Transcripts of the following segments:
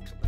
was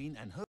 Twinings of